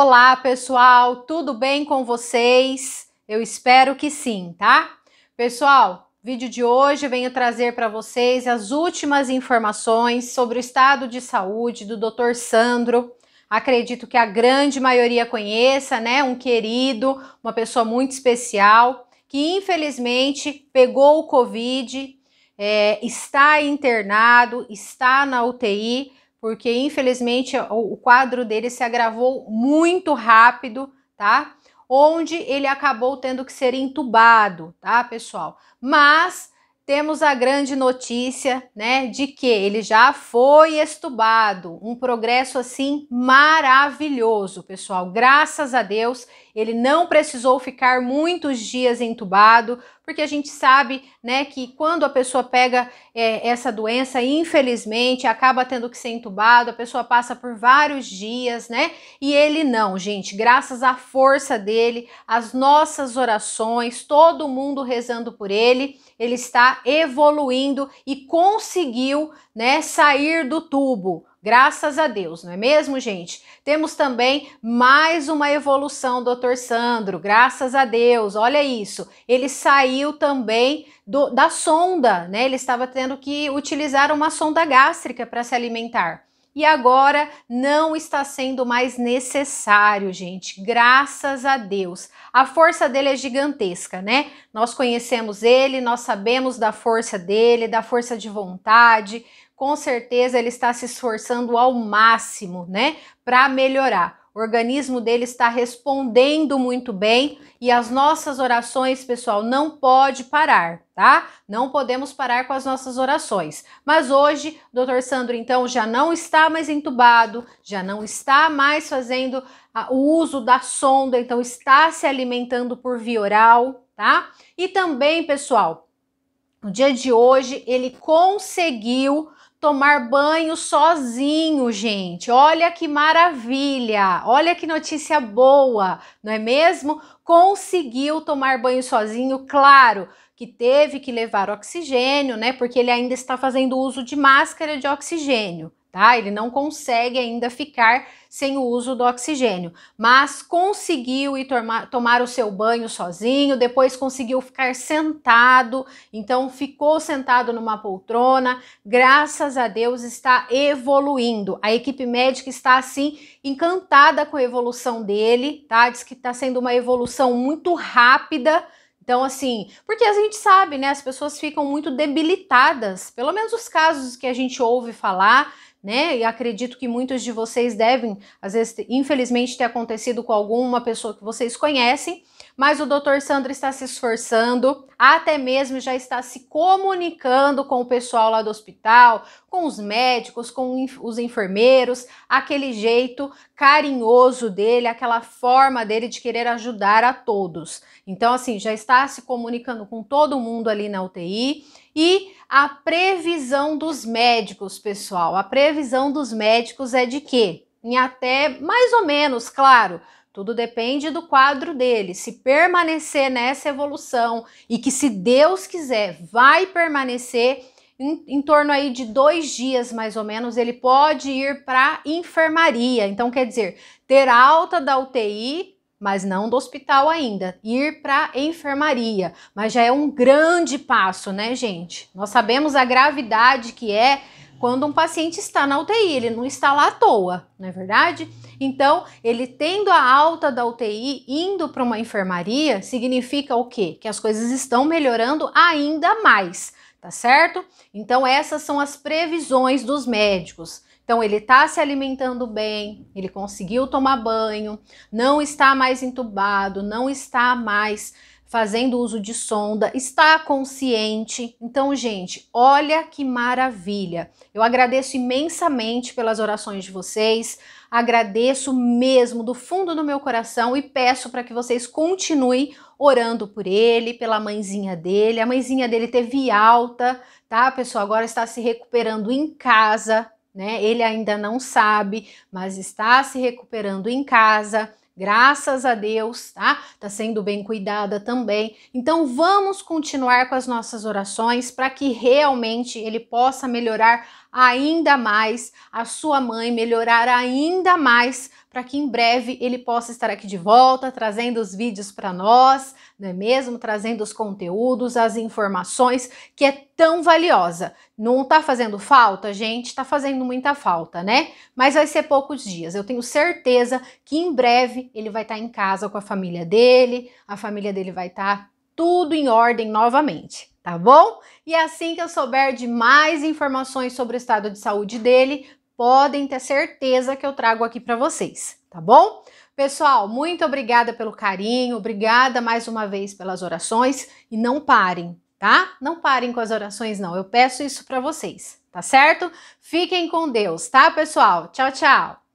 Olá, pessoal, tudo bem com vocês? Eu espero que sim, tá? Pessoal, vídeo de hoje venho trazer para vocês as últimas informações sobre o estado de saúde do Dr. Sandro. Acredito que a grande maioria conheça, né? Um querido, uma pessoa muito especial que infelizmente pegou o Covid, é, está internado, está na UTI porque infelizmente o, quadro dele se agravou muito rápido, tá? Onde ele acabou tendo que ser entubado, tá, pessoal? Mas temos a grande notícia, né, de que ele já foi estubado, um progresso assim maravilhoso, pessoal. Graças a Deus, ele não precisou ficar muitos dias entubado, porque a gente sabe, né, que quando a pessoa pega é, essa doença, infelizmente, acaba tendo que ser entubado, a pessoa passa por vários dias, né, e ele não, gente, graças à força dele, às nossas orações, todo mundo rezando por ele, ele está evoluindo e conseguiu, né, sair do tubo. Graças a Deus, não é mesmo, gente? Temos também mais uma evolução, doutor Sandro, graças a Deus, olha isso. Ele saiu também do, da sonda, né? Ele estava tendo que utilizar uma sonda gástrica para se alimentar. E agora não está sendo mais necessário, gente. Graças a Deus. A força dele é gigantesca, né? Nós conhecemos ele, nós sabemos da força dele, da força de vontade com certeza ele está se esforçando ao máximo, né, para melhorar. O organismo dele está respondendo muito bem e as nossas orações, pessoal, não pode parar, tá? Não podemos parar com as nossas orações. Mas hoje, Dr. Sandro então já não está mais entubado, já não está mais fazendo o uso da sonda, então está se alimentando por via oral, tá? E também, pessoal, no dia de hoje ele conseguiu tomar banho sozinho, gente. Olha que maravilha! Olha que notícia boa, não é mesmo? Conseguiu tomar banho sozinho, claro que teve que levar oxigênio, né? Porque ele ainda está fazendo uso de máscara de oxigênio tá? Ele não consegue ainda ficar sem o uso do oxigênio, mas conseguiu ir tomar, tomar o seu banho sozinho, depois conseguiu ficar sentado, então ficou sentado numa poltrona, graças a Deus está evoluindo. A equipe médica está assim encantada com a evolução dele, tá? Diz que está sendo uma evolução muito rápida. Então, assim, porque a gente sabe, né? As pessoas ficam muito debilitadas, pelo menos os casos que a gente ouve falar, né? E acredito que muitos de vocês devem, às vezes, infelizmente, ter acontecido com alguma pessoa que vocês conhecem, mas o Dr. Sandro está se esforçando, até mesmo já está se comunicando com o pessoal lá do hospital, com os médicos, com os enfermeiros, aquele jeito carinhoso dele, aquela forma dele de querer ajudar a todos. Então, assim, já está se comunicando com todo mundo ali na UTI e a previsão dos médicos, pessoal. A previsão dos médicos é de que em até mais ou menos, claro, tudo depende do quadro dele. Se permanecer nessa evolução e que, se Deus quiser, vai permanecer em, em torno aí de dois dias mais ou menos, ele pode ir para enfermaria. Então, quer dizer, ter alta da UTI mas não do hospital ainda, ir para enfermaria. Mas já é um grande passo, né, gente? Nós sabemos a gravidade que é quando um paciente está na UTI, ele não está lá à toa, não é verdade? Então, ele tendo a alta da UTI, indo para uma enfermaria, significa o quê? Que as coisas estão melhorando ainda mais, tá certo? Então, essas são as previsões dos médicos. Então, ele está se alimentando bem, ele conseguiu tomar banho, não está mais entubado, não está mais fazendo uso de sonda, está consciente. Então, gente, olha que maravilha. Eu agradeço imensamente pelas orações de vocês, agradeço mesmo do fundo do meu coração e peço para que vocês continuem orando por ele, pela mãezinha dele. A mãezinha dele teve alta, tá, pessoal? Agora está se recuperando em casa, né? Ele ainda não sabe, mas está se recuperando em casa. Graças a Deus, tá? Tá sendo bem cuidada também. Então vamos continuar com as nossas orações para que realmente ele possa melhorar ainda mais, a sua mãe melhorar ainda mais para que em breve ele possa estar aqui de volta, trazendo os vídeos para nós, não é mesmo? Trazendo os conteúdos, as informações, que é tão valiosa. Não tá fazendo falta, gente? Tá fazendo muita falta, né? Mas vai ser poucos dias. Eu tenho certeza que em breve ele vai estar tá em casa com a família dele, a família dele vai estar tá tudo em ordem novamente, tá bom? E assim que eu souber de mais informações sobre o estado de saúde dele, podem ter certeza que eu trago aqui para vocês, tá bom? Pessoal, muito obrigada pelo carinho, obrigada mais uma vez pelas orações e não parem, tá? Não parem com as orações não. Eu peço isso para vocês, tá certo? Fiquem com Deus, tá, pessoal? Tchau, tchau.